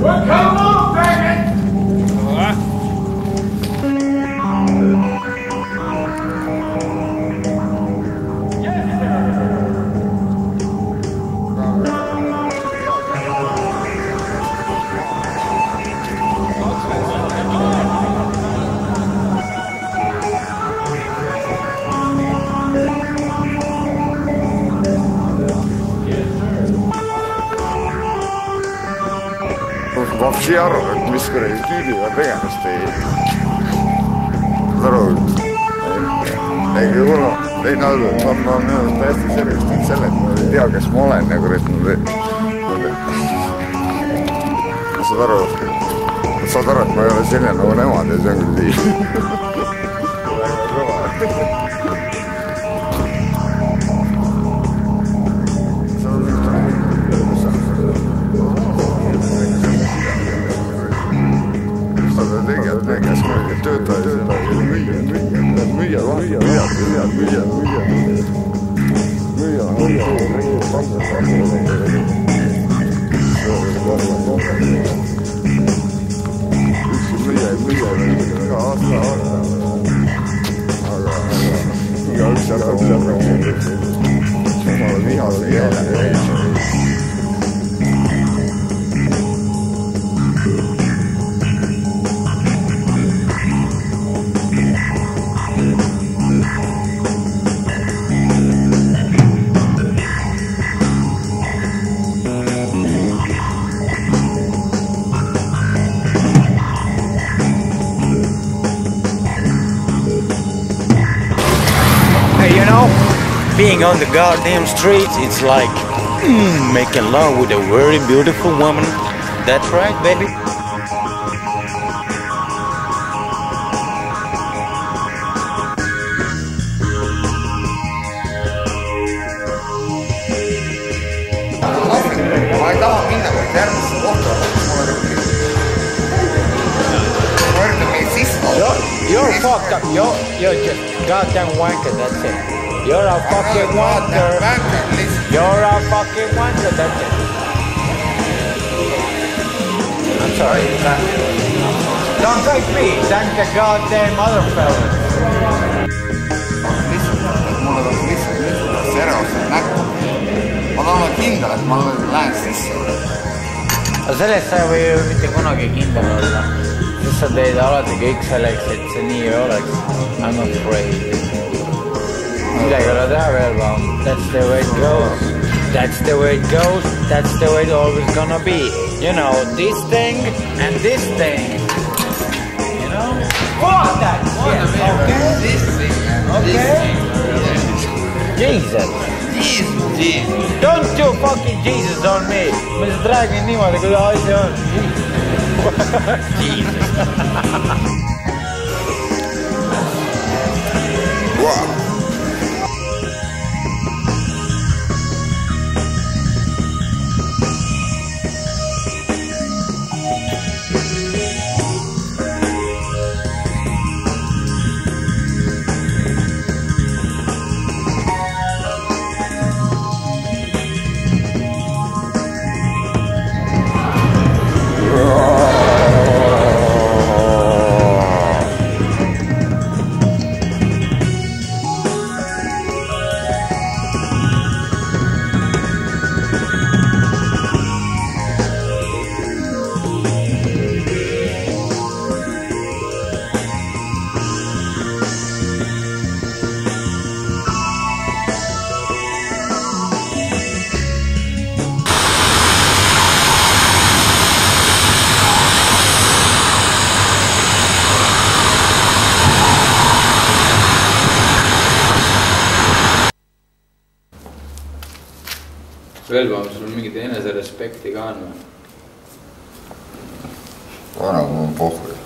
We're coming. Arvab, et mis kuradi tüübiga tegemist ei. saad aru? ei, kuule, ei no ma, ma minu arust täiesti selgesti selle, et ma ei tea, kes ma olen ja kurat ma. saad aru? saad aru, et ma ei ole selline nagu nemad ja see on küll nii. väga kõva. 远，不远，不远，不远，不远，不远，不远，不远，不远，Hey, you know, being on the goddamn streets, it's like mm, making love with a very beautiful woman. That's right, baby. ma ei You're, fucked up. You're, you're just goddamn wanker, that's it. You're a fucking wanker. You're a fucking wanker, that's it. I'm sorry. Don't thank me, thank the goddamn other näkku. ma tahan kindel, et ma lähen sisse. aga selles sa ei või ju mitte kunagi kindel olla, sest sa teed alati kõik selleks, et see nii ei oleks. I m afraid. midagi ei ole teha veel, that's the way it goes. That's the way it goes, that's the way it always gonna be. You know, this thing and this thing. You know? Fuck that shit, okay? Okay? Jesus. Don't you fucking Jesus on me. ma lihtsalt räägin niimoodi, kuidas asi on. 哈哈哈哈哈！Velva, sul mingit eneserespekti ka on või? vana, mul on pohhu.